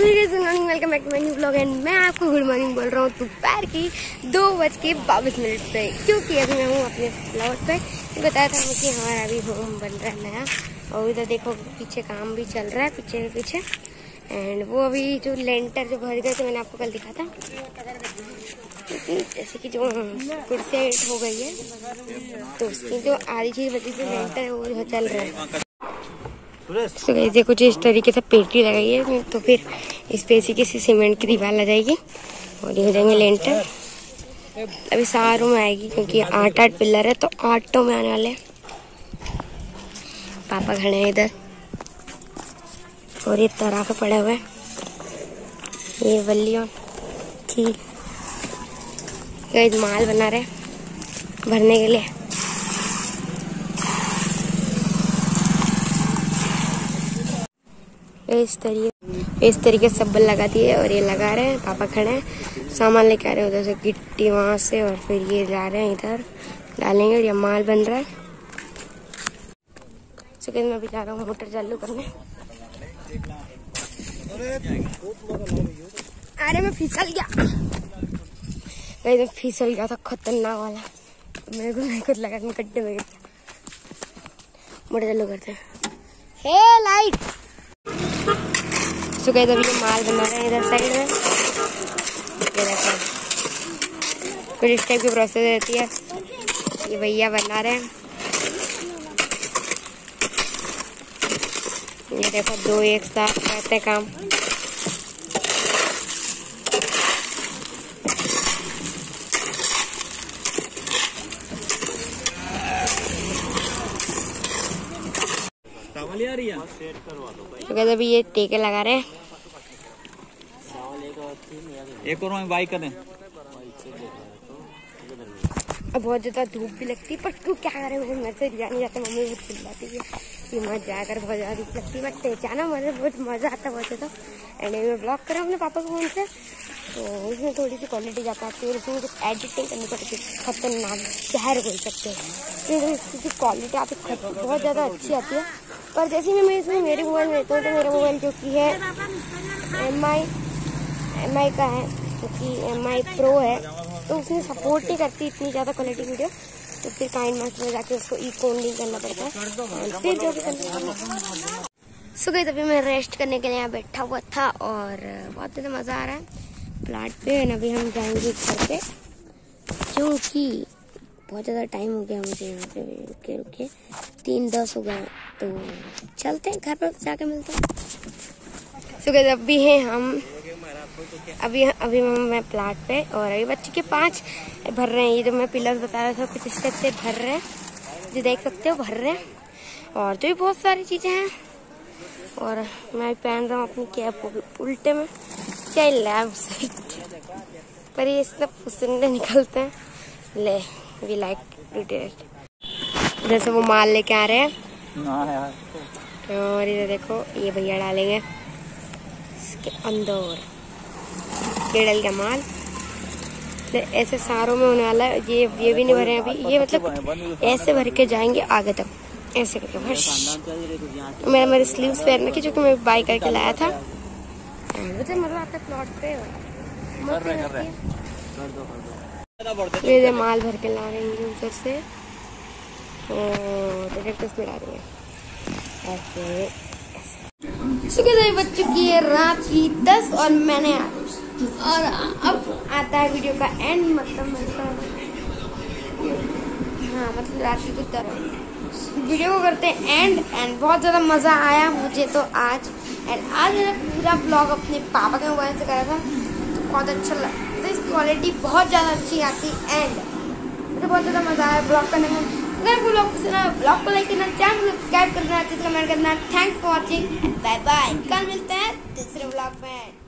Welcome back to new blog and मैं आपको good morning बोल रहा हूँ दोपहर की दो बज के बाईस मिनट पे। क्योंकि अभी मैं हूँ अपने प्लॉट पे। बताया था कि हमारा अभी होम बन रहा है नया और इधर देखो पीछे काम भी चल रहा है पीछे पीछे। एंड वो अभी जो लेंटर जो भर गए थे, मैंने आपको कल दिखा था। जैसे कि जो कुर्सियाँ हो गई है तो उसकी जो आधी चीज़ बची थी लेंटर वो चल रहा है। तो ऐसे कुछ इस तरीके से पेटी लगाई है तो फिर इस पे ऐसी किसी सीमेंट की दीवार लग जाएगी और ये हो जाएँगे लेंटर। अभी सारों में आएगी क्योंकि आठ आठ पिलर है तो आठों में आने वाले पापा खड़े हैं इधर। और ये तरह के पड़े हुए हैं। ये वलियों की माल बना रहे भरने के लिए। इस तरीके इस तरीके से सब लगा दिए और ये लगा रहे हैं, पापा खड़े हैं। सामान लेके आ रहे हैं उधर से गिट्टी वहाँ से और फिर ये ला रहे हैं इधर, डालेंगे और ये माल बन रहा है। सुकेंद मैं भी जा रहा हूँ मोटर चालू करने। अरे मैं फिसल गया। फिसल गया था, खतरनाक वाला। मेरे को मेरे को लगा मैं गड्ढे में गिर गया। मोटर चालू करते हैं। हे लाइट! सो गए अभी माल बना रहे हैं इधर साइड में। कुछ इस टाइप की प्रोसेस रहती है। ये भैया बना रहे हैं। ये देखो, दो एक साथ रहते काम। तो कहते अभी ये टेके लगा रहे एक और बाई करें बहुत ज़्यादा धूप भी लगती है पर क्यों क्या करें मुझे घर से रिया नहीं जाता मम्मी बहुत चिल्लाती है कि मत जाकर बहुत ज़्यादा धूप लगती है। बट जाना मुझे बहुत मज़ा आता है बहुत ज़्यादा। एंड मैं ब्लॉग करा अपने पापा को फ़ोन से। तो उसमें थोड़ी सी क्वालिटी जा पाती है उसमें कुछ एडिटिंग करनी पड़ती है, खतरनाक, जहर बोल सकते हैं। क्योंकि इसकी क्वालिटी आती है बहुत ज़्यादा अच्छी आती है। पर जैसे मैं इसमें मेरे मोबाइल में लेता हूँ तो मेरा मोबाइल जो कि है एम आई एम आई का है क्योंकि एम आई प्रो है तो उसमें सपोर्ट नहीं करती इतनी ज़्यादा क्वालिटी वीडियो तो फिर काइंड मास्टर में जाके उसको ई कोडिंग करना पड़ता है। फिर जो भी करना सो गई तभी मैं रेस्ट करने के लिए यहाँ बैठा हुआ था और बहुत ज़्यादा मज़ा आ रहा है। प्लाट पे एंड अभी हम जाएँगे घर पे। क्योंकि बहुत ज़्यादा टाइम हो गया मुझे यहाँ पे। रुके रुके तीन दस हो गए तो चलते हैं घर पर जाके मिलते हैं। तो अभी हैं हम। अभी अभी मैं प्लाट पे और अभी बच्चे के पाँच भर रहे हैं। ये जो मैं पिलर बता रहा था, कुछ स्टेप से भर रहे हैं। जो देख सकते हो, भर रहे हैं। और जो भी बहुत सारी चीज़ें हैं। और मैं पहन रहा हूँ अपनी कैप उल्टे में। चल लैब पर ये सब फुसंडे निकलते। हैं ले वी लाइक जैसे वो माल लेके आ रहे हैं। और इधर देखो ये भैया डालेंगे। इसके अंदर। ये डल गया माल। तो ऐसे सारों में होने वाला है। ये ये भी नहीं भरे अभी। ये मतलब ऐसे भर के जाएँगे आगे तक। ऐसे करके बस। मेरा मेरे स्लीव्स पहनने की जो कि मैं बाई करके लाया था। मुझे मज़ा आता प्लॉट पे। ये माल भर के ला रहे हैं उधर से। और ला रही है। ऐसे सुबह बज चुकी है रात की दस और मैंने और अब आता है वीडियो का एंड मतलब हाँ मतलब रात की तरह वीडियो को करते हैं एंड एंड बहुत ज़्यादा मज़ा आया मुझे तो आज। एंड आज मैंने पूरा ब्लॉग अपने पापा के मोबाइल से करा था। तो बहुत अच्छा लगा तो इसकी क्वालिटी बहुत ज़्यादा अच्छी आती एंड मुझे बहुत ज़्यादा मज़ा आया ब्लॉग करने में। अगर आपको ब्लॉग पसंद आया ब्लॉग को लाइक करना चैनल को सब्सक्राइब करना कमेंट करना thanks for watching bye bye कल मिलते हैं तीसरे ब्लॉग में।